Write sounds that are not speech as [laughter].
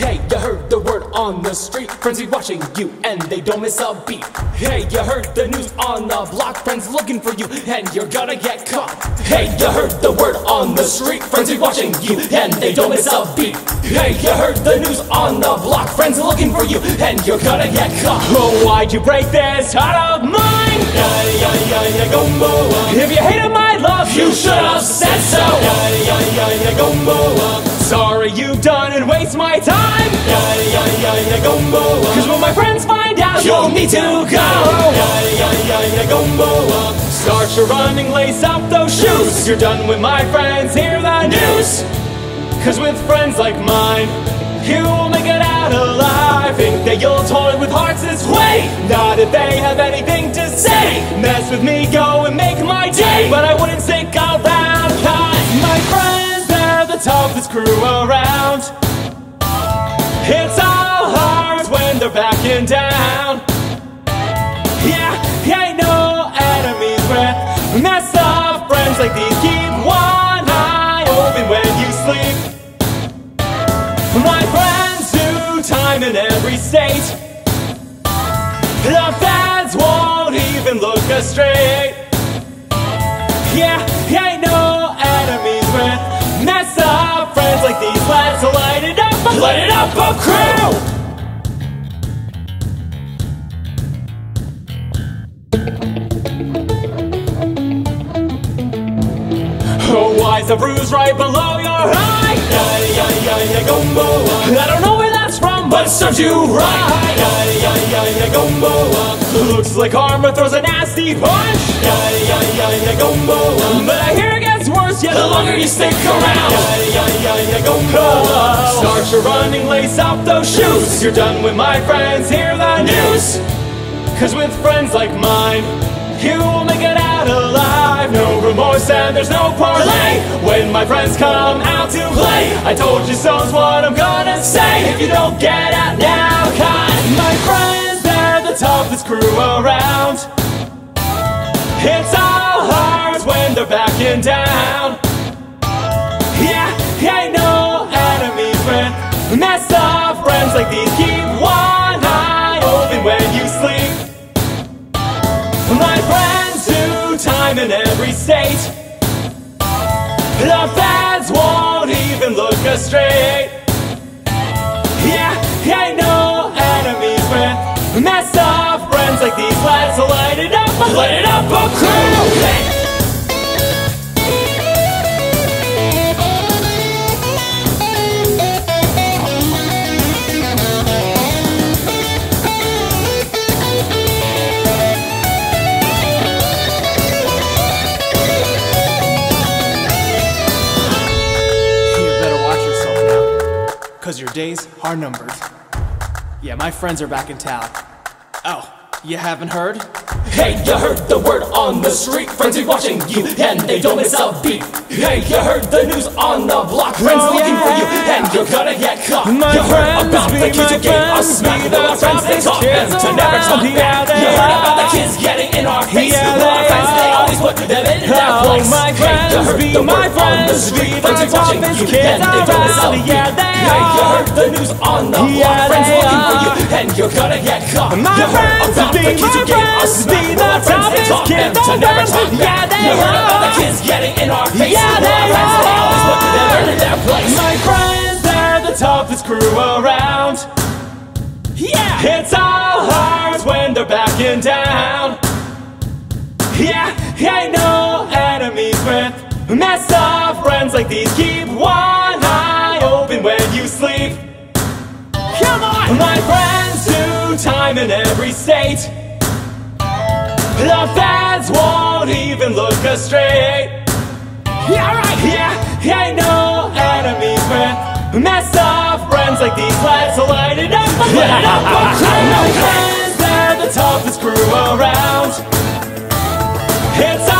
Hey, you heard the word on the street. Friends be watching you and they don't miss a beat. Hey, you heard the news on the block. Friends looking for you and you're gonna get caught. Hey, you heard the word on the street. Friends be watching you and they don't miss a beat. Hey, you heard the news on the block. Friends looking for you and you're gonna get caught. Oh, why'd you break this heart of mine? If you hated my love, you should have said so. Sorry you've done and waste my time. Yeah, yeah, yeah, yeah, go moa. Cause when my friends find out, you'll need to go. Yeah, yeah, yeah, yeah, go moa. Start your running, lace up those shoes. You're done with my friends, hear the news. Cause with friends like mine, you will make it out alive. Think that you'll toy with hearts this way. Not if they have anything to say. Mess with me, go and make my day. But I wouldn't stick toughest crew around. It's all hard when they're backing down. Yeah, ain't no enemies with mess up friends like these. Keep one eye open when you sleep. My friends do time in every state. The fans won't even look us straight. Light it up, a crew. Oh, why's a bruise right below your eye? I don't know where that's from, but it serves you right. Looks like karma throws a nasty punch. But I hear yeah, the longer you stick around. Yeah, yeah, yeah, yeah, go gumbo. Start your running, lace up those shoes. You're done with my friends, hear the news. Cause with friends like mine, you will make it out alive. No remorse and there's no parlay. When my friends come out to play, I told you so's what I'm gonna say. If you don't get out now, cut. my friends, they're the toughest crew around. It's all hard when they're backing down. Messed up friends like these. Keep one eye open when you sleep. My friends do time in every state. The fans won't even look us straight. Yeah, ain't no enemies with messed up friends like these. Let's light it up, light it up, oh, a crew. Because your days are numbered. Yeah, my friends are back in town. Oh, you haven't heard? Hey, you heard the word on the street. Friends be watching you and they don't miss a beat. Hey, you heard the news on the block. Friends Oh, looking for you and you're gonna get caught. My you heard about be the kids my who gave us friends, smack. be There the are friends they toughest taught them to never around. talk Yeah, back. they You heard about the kids getting in our face. Yeah, well, our they friends, they always put them in their Oh, place. my hey, you friends heard be the my word on the friends, street. be Friends be watching you and they don't miss a around. beat. Yeah, are. heard the news on the block. Friends looking for you are. and you're gonna get caught. My you heard friends about be the kids who gave us smack. the friends, toughest taught to never talk Yeah, they You heard about the are. kids getting in our face. Yeah, they our friends, they always put them in their place. My friends, they're the toughest crew around. Yeah, it's all hard when they're backing down. Yeah, ain't no enemies with messed up friends like these. Keep one when you sleep. Come on! My friends do time in every state. The fans won't even look us straight. Yeah, right. Yeah, ain't no enemies with messed up friends like these. Let's light it up, [laughs] light it up. My friends, they're the toughest crew around. It's